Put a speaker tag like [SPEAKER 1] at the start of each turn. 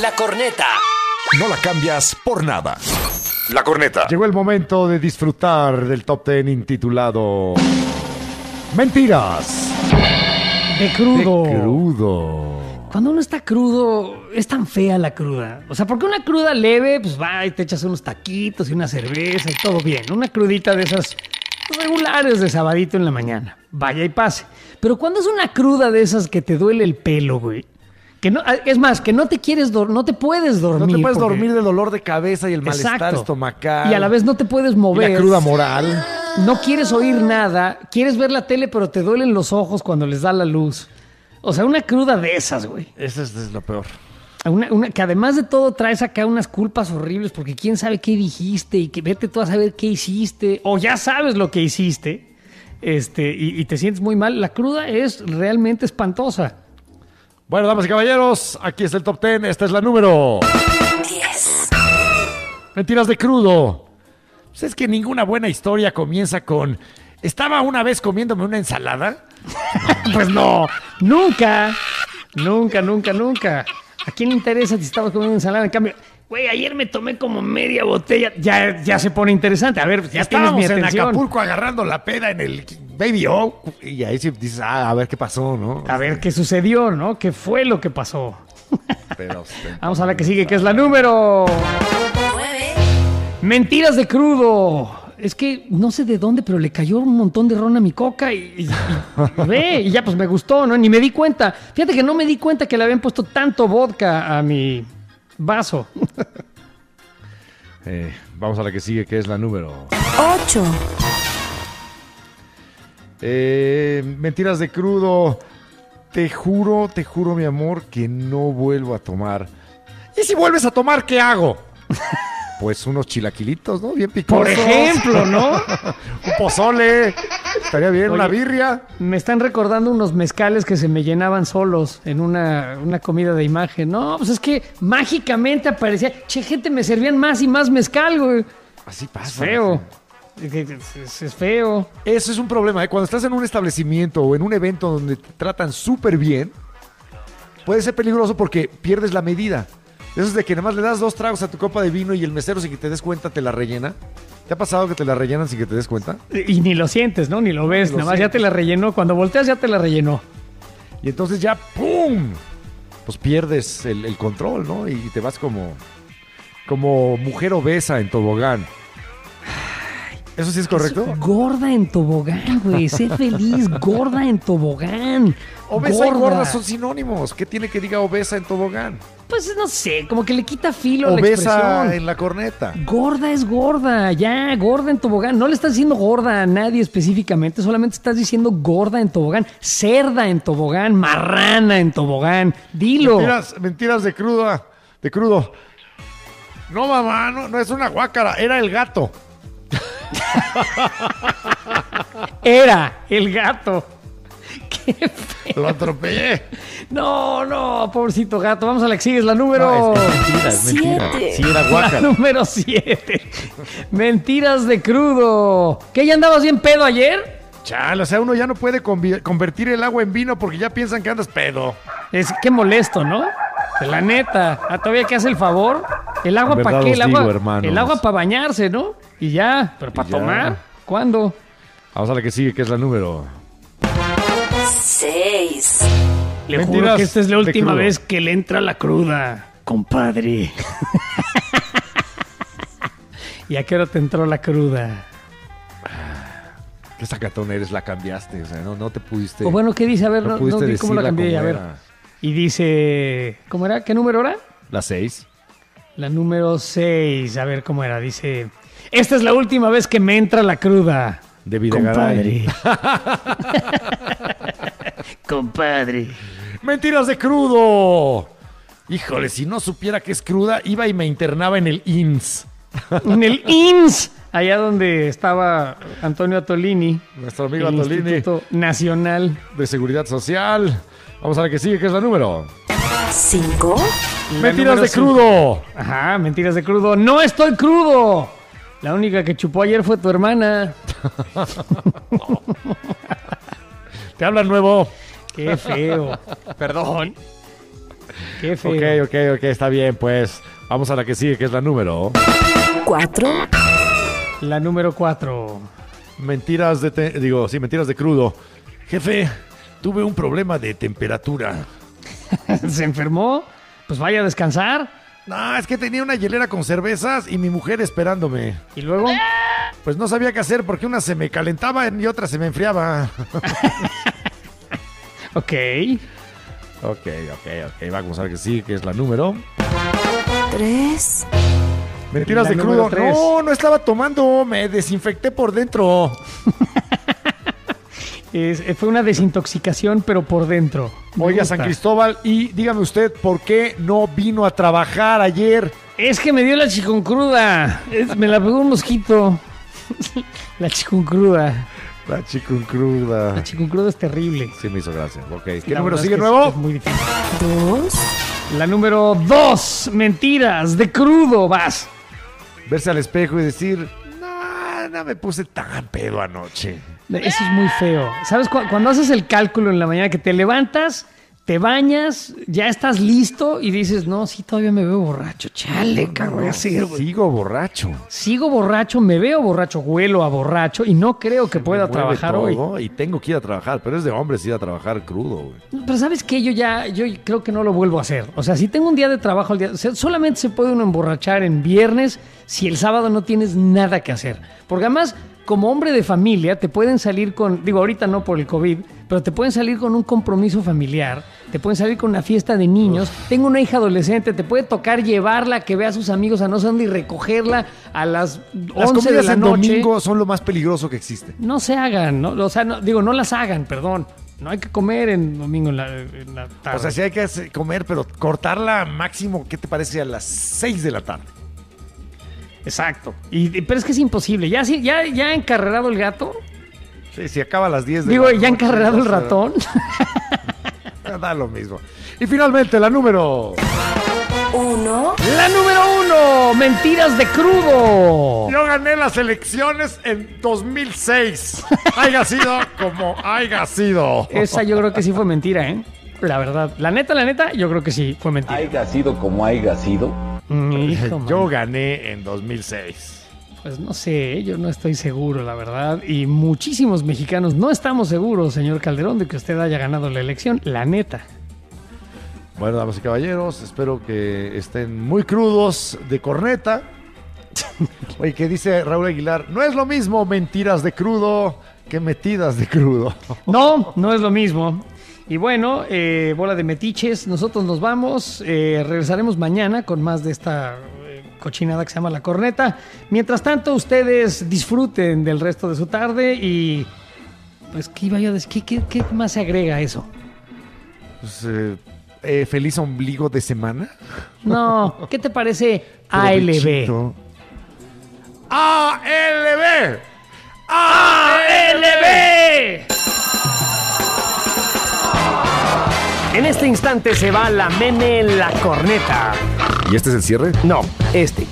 [SPEAKER 1] La corneta.
[SPEAKER 2] No la cambias por nada. La corneta.
[SPEAKER 3] Llegó el momento de disfrutar del top ten intitulado Mentiras
[SPEAKER 4] De crudo.
[SPEAKER 3] de crudo.
[SPEAKER 4] Cuando uno está crudo, es tan fea la cruda. O sea, porque una cruda leve, pues va y te echas unos taquitos y una cerveza y todo bien. Una crudita de esas regulares de sabadito en la mañana. Vaya y pase. Pero cuando es una cruda de esas que te duele el pelo, güey. Que no, es más, que no te quieres no te puedes
[SPEAKER 3] No
[SPEAKER 4] dormir.
[SPEAKER 3] te puedes
[SPEAKER 4] porque-
[SPEAKER 3] dormir del dolor de cabeza y el malestar
[SPEAKER 4] Exacto.
[SPEAKER 3] estomacal.
[SPEAKER 4] Y a la vez no te puedes
[SPEAKER 3] Y
[SPEAKER 4] mover.
[SPEAKER 3] la cruda moral.
[SPEAKER 4] No quieres oír nada, quieres ver la tele, pero te duelen los ojos cuando les da la luz. O sea, una cruda de esas, güey.
[SPEAKER 3] Eso es, es lo peor.
[SPEAKER 4] Una- una- que además de todo traes acá unas culpas horribles porque quién sabe qué dijiste y que vete tú a saber qué hiciste o ya sabes lo que hiciste este, y, y te sientes muy mal. La cruda es realmente espantosa.
[SPEAKER 3] Bueno, damas y caballeros, aquí está el top ten. Esta es la número
[SPEAKER 1] 10.
[SPEAKER 3] Mentiras de crudo. Pues es que ninguna buena historia comienza con. Estaba una vez comiéndome una ensalada.
[SPEAKER 4] Pues no, nunca, nunca, nunca, nunca. ¿A quién le interesa si estabas comiendo ensalada? En cambio, güey, ayer me tomé como media botella. Ya, ya se pone interesante. A ver, ya tienes mi
[SPEAKER 3] Estábamos en. Acapulco agarrando la peda en el Baby O. Y ahí sí dices, ah, a ver qué pasó, ¿no?
[SPEAKER 4] A ver qué sucedió, ¿no? ¿Qué fue lo que pasó?
[SPEAKER 3] Pero,
[SPEAKER 4] Vamos a la que sigue, que es la número.
[SPEAKER 1] 9.
[SPEAKER 4] Mentiras de crudo. Es que no sé de dónde, pero le cayó un montón de ron a mi coca y, y- y- y ve, y ya pues me gustó, ¿no? Ni me di cuenta. Fíjate que no me di cuenta que le habían puesto tanto vodka a mi vaso.
[SPEAKER 3] Eh, vamos a la que sigue, que es la número.
[SPEAKER 1] 8.
[SPEAKER 3] Eh, mentiras de crudo. Te juro, te juro, mi amor, que no vuelvo a tomar. ¿Y si vuelves a tomar, qué hago? Pues unos chilaquilitos, ¿no? Bien picosos.
[SPEAKER 4] Por ejemplo, ¿no?
[SPEAKER 3] Un pozole. Estaría bien, una birria.
[SPEAKER 4] Me están recordando unos mezcales que se me llenaban solos en una, una comida de imagen. No, pues es que mágicamente aparecía. Che, gente, me servían más y más mezcal, güey.
[SPEAKER 3] Así pasa.
[SPEAKER 4] feo. Es- feo.
[SPEAKER 3] Eso es un problema, ¿eh? Cuando estás en un establecimiento o en un evento donde te tratan súper bien, puede ser peligroso porque pierdes la medida. Eso es de que nada más le das dos tragos a tu copa de vino y el mesero sin que te des cuenta te la rellena. ¿Te ha pasado que te la rellenan sin que te des cuenta?
[SPEAKER 4] Y ni lo sientes, ¿no? Ni lo ves.
[SPEAKER 3] Ni lo
[SPEAKER 4] Nada más ya te la rellenó. Cuando volteas ya te la rellenó.
[SPEAKER 3] Y entonces ya, ¡pum! Pues pierdes el, el control, ¿no? Y te vas como, como mujer obesa en tobogán. ¿Eso sí es correcto?
[SPEAKER 4] Gorda en tobogán, güey. Sé feliz. Gorda en tobogán.
[SPEAKER 3] Obesa y gorda son sinónimos. ¿Qué tiene que diga obesa en tobogán?
[SPEAKER 4] Pues no sé, como que le quita filo a la
[SPEAKER 3] Obesa
[SPEAKER 4] expresión.
[SPEAKER 3] en la corneta.
[SPEAKER 4] Gorda es gorda, ya, gorda en tobogán. No le estás diciendo gorda a nadie específicamente, solamente estás diciendo gorda en tobogán, cerda en tobogán, marrana en tobogán. Dilo.
[SPEAKER 3] Mentiras, mentiras de cruda, de crudo. No, mamá, no, no es una guácara, era el gato.
[SPEAKER 4] Era el gato. Qué feo.
[SPEAKER 3] Lo atropellé.
[SPEAKER 4] No, no, pobrecito gato. Vamos a la que sigue, es la número.
[SPEAKER 3] No, es, es mentira, es mentira.
[SPEAKER 1] Siete.
[SPEAKER 3] Sí, era
[SPEAKER 4] La número 7. Mentiras de crudo. ¿Qué ya andabas bien pedo ayer?
[SPEAKER 3] Chale, o sea, uno ya no puede convertir el agua en vino porque ya piensan que andas pedo.
[SPEAKER 4] Es que molesto, ¿no? La neta. Ah, todavía que hace el favor. El agua para qué? El agua,
[SPEAKER 3] digo,
[SPEAKER 4] el agua para bañarse, ¿no? Y ya. Pero para tomar. ¿Cuándo?
[SPEAKER 3] Vamos a la que sigue, que es la número.
[SPEAKER 1] 6.
[SPEAKER 4] Le juro que esta es la última vez que le entra la cruda, compadre. ¿Y a qué hora te entró la cruda?
[SPEAKER 3] ¿Qué sacatón eres? La cambiaste. O sea, no, no te pudiste.
[SPEAKER 4] O bueno, ¿qué dice? A ver, no, no cómo la cambié. A ver.
[SPEAKER 3] era.
[SPEAKER 4] Y dice. ¿Cómo era? ¿Qué número era?
[SPEAKER 3] La 6.
[SPEAKER 4] La número 6. A ver cómo era. Dice. Esta es la última vez que me entra la cruda.
[SPEAKER 3] De Videgaray.
[SPEAKER 4] Compadre. Compadre.
[SPEAKER 3] Mentiras de crudo. Híjole, si no supiera que es cruda, iba y me internaba en el INS.
[SPEAKER 4] En el INS. Allá donde estaba Antonio Atolini.
[SPEAKER 3] Nuestro amigo
[SPEAKER 4] el
[SPEAKER 3] Atolini
[SPEAKER 4] Instituto Nacional.
[SPEAKER 3] de Seguridad Social. Vamos a la que sigue, que es la número.
[SPEAKER 1] 5.
[SPEAKER 4] La
[SPEAKER 3] Mentiras de
[SPEAKER 4] cinco.
[SPEAKER 3] crudo.
[SPEAKER 4] Ajá, mentiras de crudo. No estoy crudo. La única que chupó ayer fue tu hermana.
[SPEAKER 3] Te habla nuevo.
[SPEAKER 4] Qué feo. Perdón. Qué feo.
[SPEAKER 3] Ok, ok, ok, está bien, pues. Vamos a la que sigue, que es la número.
[SPEAKER 1] 4,
[SPEAKER 4] La número 4.
[SPEAKER 3] Mentiras de... te- digo, sí, mentiras de crudo. Jefe, tuve un problema de temperatura.
[SPEAKER 4] ¿Se enfermó? Pues vaya a descansar.
[SPEAKER 3] No, es que tenía una hielera con cervezas y mi mujer esperándome.
[SPEAKER 4] Y luego,
[SPEAKER 3] Pues no sabía qué hacer porque una se me calentaba y otra se me enfriaba.
[SPEAKER 4] ok.
[SPEAKER 3] ok, ok, ok. Vamos a ver que sí, que es la número.
[SPEAKER 1] 3,
[SPEAKER 3] Mentiras de crudo.
[SPEAKER 4] tres.
[SPEAKER 3] No, no estaba tomando. Me desinfecté por dentro.
[SPEAKER 4] Es- eh, fue una desintoxicación, pero por dentro. Me
[SPEAKER 3] Oiga,
[SPEAKER 4] gusta.
[SPEAKER 3] San Cristóbal, y dígame usted, ¿por qué no vino a trabajar ayer?
[SPEAKER 4] Es que me dio la chiconcruda. Es- me la pegó un mosquito. la chiconcruda.
[SPEAKER 3] La chicuncruda.
[SPEAKER 4] La chiconcruda es terrible.
[SPEAKER 3] Sí me hizo gracia. Ok. ¿Qué
[SPEAKER 4] La
[SPEAKER 3] número sigue
[SPEAKER 4] es que
[SPEAKER 3] nuevo?
[SPEAKER 4] Es, muy difícil.
[SPEAKER 1] 2,
[SPEAKER 4] La número 2. Mentiras de crudo. Vas.
[SPEAKER 3] Verse al espejo y decir, me puse tan pedo anoche.
[SPEAKER 4] Eso es muy feo. ¿Sabes? Cu- Cuando haces el cálculo en la mañana que te levantas, te bañas, ya estás listo y dices, no, sí, todavía me veo borracho. Chale, ¿qué voy a hacer, güey?
[SPEAKER 3] Sigo borracho.
[SPEAKER 4] Sigo borracho, me veo borracho, huelo a borracho y no creo que pueda trabajar hoy.
[SPEAKER 3] Y tengo que ir a trabajar, pero es de hombres ir a trabajar crudo, güey.
[SPEAKER 4] Pero sabes que yo ya, yo creo que no lo vuelvo a hacer. O sea, si tengo un día de trabajo, al día, o sea, solamente se puede uno emborrachar en viernes si el sábado no tienes nada que hacer. Porque además, como hombre de familia, te pueden salir con, digo, ahorita no por el COVID, pero te pueden salir con un compromiso familiar, te pueden salir con una fiesta de niños. Tengo una hija adolescente, te puede tocar llevarla, que vea a sus amigos a no sé dónde y recogerla a las 11
[SPEAKER 3] Las
[SPEAKER 4] de
[SPEAKER 3] comidas
[SPEAKER 4] la
[SPEAKER 3] en
[SPEAKER 4] noche.
[SPEAKER 3] domingo son lo más peligroso que existe.
[SPEAKER 4] No se hagan, ¿no? O sea, no- digo, no las hagan, perdón. No hay que comer en domingo en la, en la tarde.
[SPEAKER 3] O sea, sí hay que comer, pero cortarla máximo, ¿qué te parece? A las 6 de la tarde.
[SPEAKER 4] Exacto. Y, pero es que es imposible. Ya, ya, ya encarrerado el gato.
[SPEAKER 3] Sí, si acaba a las 10 de
[SPEAKER 4] Digo,
[SPEAKER 3] la
[SPEAKER 4] ya encarrerado el ratón.
[SPEAKER 3] Da lo mismo. Y finalmente, la número.
[SPEAKER 1] 1,
[SPEAKER 4] La número uno. Mentiras de crudo.
[SPEAKER 3] Yo gané las elecciones en 2006. haya sido como haya sido.
[SPEAKER 4] Esa yo creo que sí fue mentira, ¿eh? La verdad. La neta, la neta, yo creo que sí fue mentira.
[SPEAKER 5] haya sido como haya sido.
[SPEAKER 4] Mm, hijo,
[SPEAKER 3] Yo gané en 2006.
[SPEAKER 4] Pues no sé, yo no estoy seguro, la verdad. Y muchísimos mexicanos no estamos seguros, señor Calderón, de que usted haya ganado la elección. La neta.
[SPEAKER 3] Bueno, damas y caballeros, espero que estén muy crudos de corneta. Oye, que dice Raúl Aguilar, no es lo mismo mentiras de crudo que metidas de crudo.
[SPEAKER 4] No, no es lo mismo. Y bueno, eh, bola de metiches, nosotros nos vamos, eh, regresaremos mañana con más de esta cochinada que se llama La Corneta. Mientras tanto, ustedes disfruten del resto de su tarde y... Pues, ¿qué iba yo a decir? ¿Qué, qué- qué más se agrega a eso?
[SPEAKER 3] Pues, eh, eh, feliz ombligo de semana.
[SPEAKER 4] No, ¿qué te parece ALB?
[SPEAKER 3] ALB.
[SPEAKER 4] ALB. En este instante se va la meme en la corneta.
[SPEAKER 2] ¿Y este es el cierre?
[SPEAKER 4] No, este.